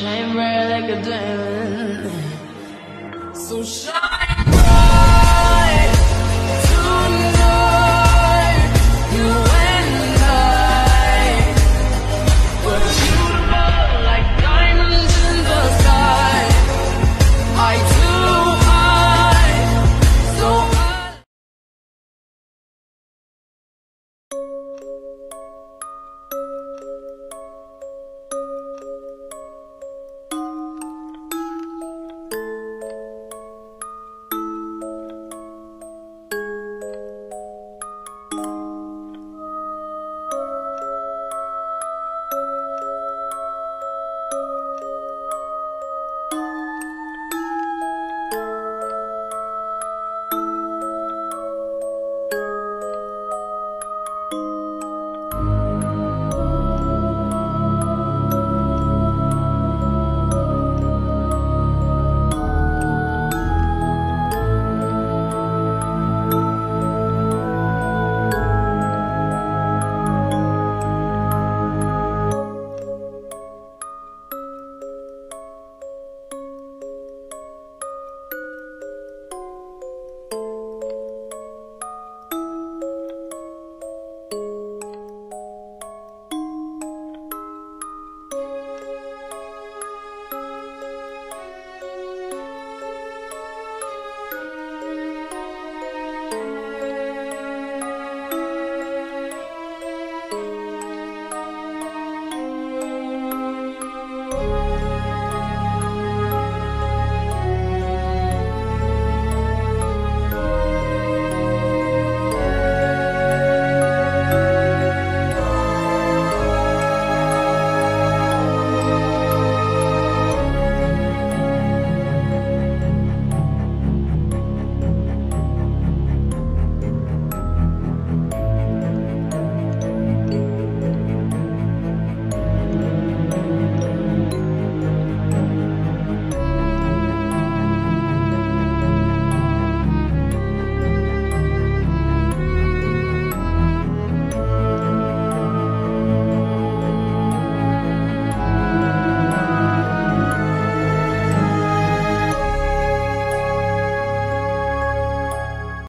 shine bright like a diamond. So shine.